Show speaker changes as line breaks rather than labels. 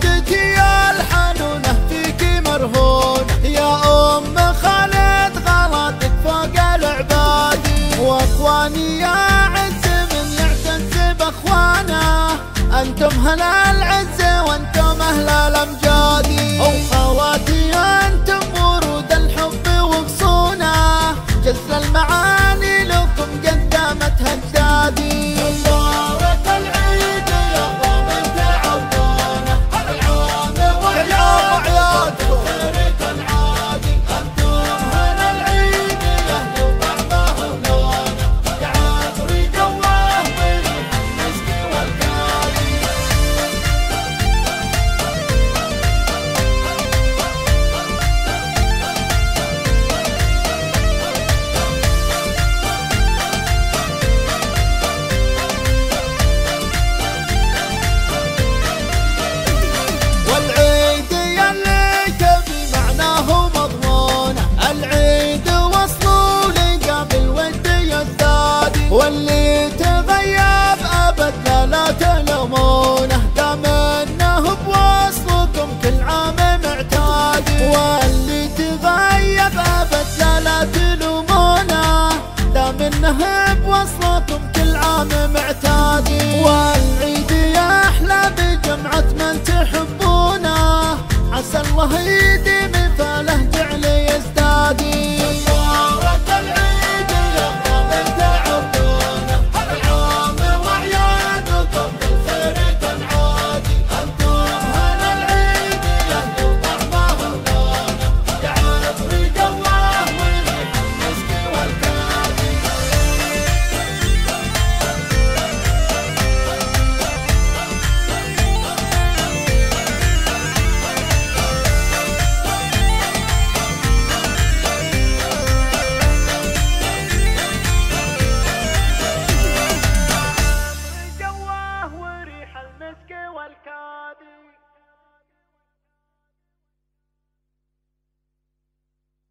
صوتك يا الحنونة أه فيك مرهون. يا أم خالد غلطك فوق العباد. وأخواني يا عز من يعتز بأخوانه أنتم هلا العز وأنتم أهل الأمجاد. وخواتي أنتم ورود الحب وغصونه جسر المعاني